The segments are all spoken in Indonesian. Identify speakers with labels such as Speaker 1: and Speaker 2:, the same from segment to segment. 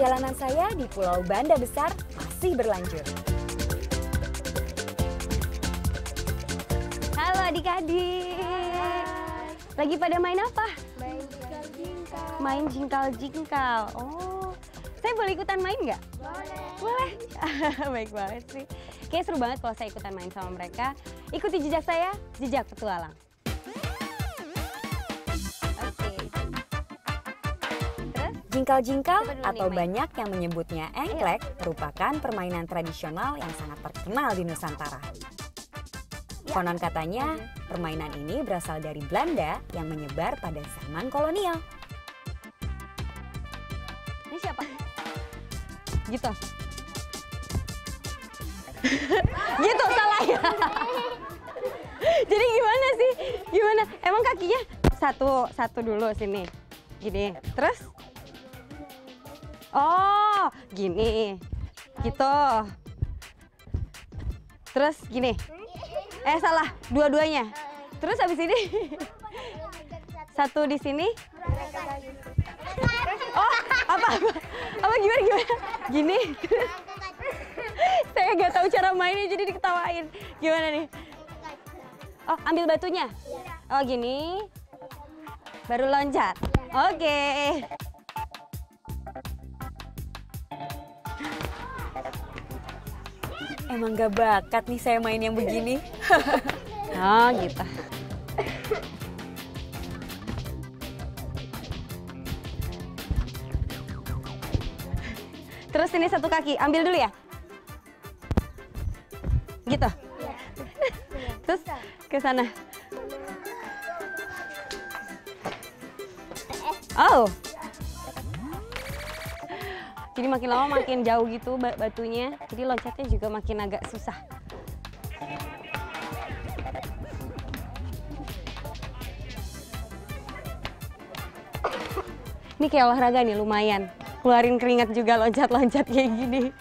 Speaker 1: perjalanan saya di Pulau Banda Besar masih berlanjut. Halo adik-adik. Lagi pada main apa?
Speaker 2: Main jingkal.
Speaker 1: Main jingkal-jingkal. Oh, saya boleh ikutan main nggak?
Speaker 2: Boleh.
Speaker 1: Boleh. Baik banget sih. Kayaknya seru banget kalau saya ikutan main sama mereka. Ikuti jejak saya, jejak petualang. Jingkal-jingkal atau banyak yang menyebutnya engklek merupakan permainan tradisional yang sangat terkenal di Nusantara. Konon katanya, permainan ini berasal dari Belanda yang menyebar pada zaman kolonial. Ini siapa? Gitu. gitu salah ya. Jadi gimana sih? Gimana? Emang kakinya satu satu dulu sini. Gini. Terus? Oh, gini. Gitu. Terus gini. Eh salah, dua-duanya. Terus habis ini satu di sini. Oh, apa apa? Apa gimana gimana? Gini. Saya nggak tahu cara mainnya jadi diketawain. Gimana nih? Oh, ambil batunya. Oh, gini. Baru loncat. Oke. Emang gak bakat nih saya main yang begini. oh, gitu. Terus ini satu kaki, ambil dulu ya. Gitu. Terus ke sana. Oh. Jadi makin lama makin jauh gitu ba- batunya. Jadi loncatnya juga makin agak susah. Ini kayak olahraga nih lumayan. Keluarin keringat juga loncat-loncat kayak gini.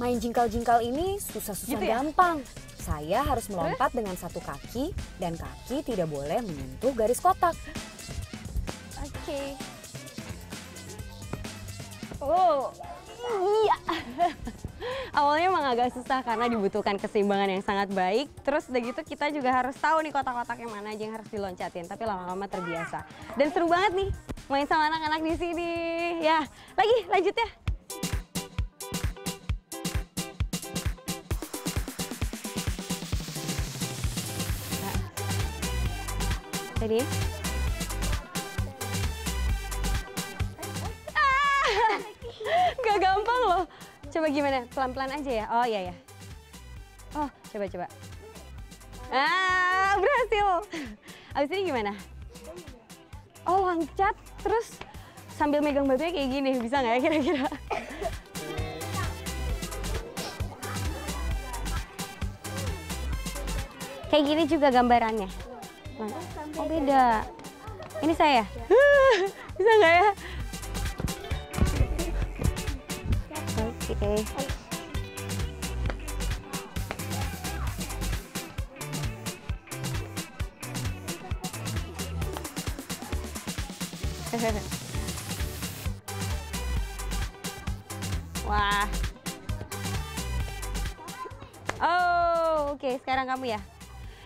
Speaker 1: Main jingkal-jingkal ini susah-susah
Speaker 2: Gitu ya?
Speaker 1: gampang. Saya harus melompat dengan satu kaki dan kaki tidak boleh menyentuh garis kotak.
Speaker 2: Oke.
Speaker 1: Oh, iya. Awalnya emang agak susah karena dibutuhkan keseimbangan yang sangat baik. Terus udah gitu kita juga harus tahu nih kotak-kotak yang mana aja yang harus diloncatin. Tapi lama-lama terbiasa. Dan seru banget nih main sama anak-anak di sini. Ya, lagi lanjut ya. Jadi Ah, Gak gampang loh. Coba gimana? Pelan-pelan aja ya. Oh iya ya. Oh, coba coba. Ah, berhasil. Abis ini gimana? Oh, loncat terus sambil megang batunya kayak gini. Bisa nggak ya kira-kira? Kayak gini juga gambarannya. Oh beda. Ini saya. Bisa nggak ya? Oke. Wah. Oh, oke. Sekarang kamu ya.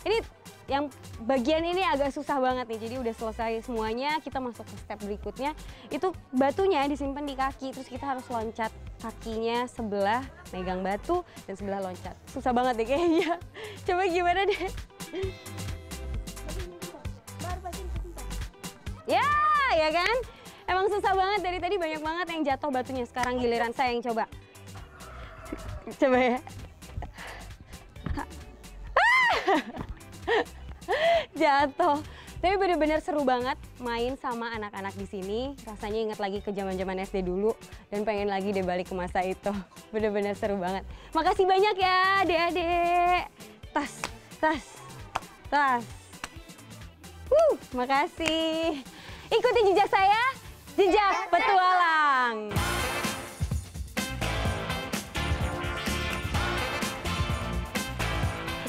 Speaker 1: Ini yang bagian ini agak susah banget nih. Jadi udah selesai semuanya, kita masuk ke step berikutnya. Itu batunya disimpan di kaki, terus kita harus loncat kakinya sebelah megang batu dan sebelah loncat. Susah banget deh kayaknya. Coba gimana deh? Ya, ya kan? Emang susah banget dari tadi banyak banget yang jatuh batunya. Sekarang giliran saya yang coba. Coba ya. Jatuh. Tapi bener-bener seru banget main sama anak-anak di sini. Rasanya inget lagi ke zaman-zaman SD dulu dan pengen lagi deh balik ke masa itu. Bener-bener seru banget. Makasih banyak ya, adik-adik. Tas, tas, tas. Wuh, makasih. Ikuti jejak saya, jejak petualang.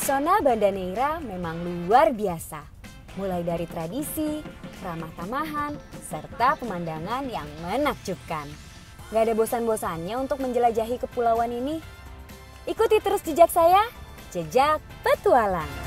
Speaker 3: Pesona Banda Neira memang luar biasa. Mulai dari tradisi, ramah tamahan, serta pemandangan yang menakjubkan. Gak ada bosan-bosannya untuk menjelajahi kepulauan ini. Ikuti terus jejak saya, jejak petualang.